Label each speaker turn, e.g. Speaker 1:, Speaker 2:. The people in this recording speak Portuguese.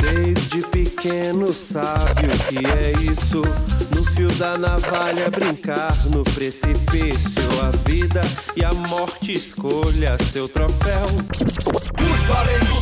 Speaker 1: Desde pequeno sabe o que é isso. No fio da navalha brincar no precipício. A vida e a morte escolha seu troféu.
Speaker 2: Muito além do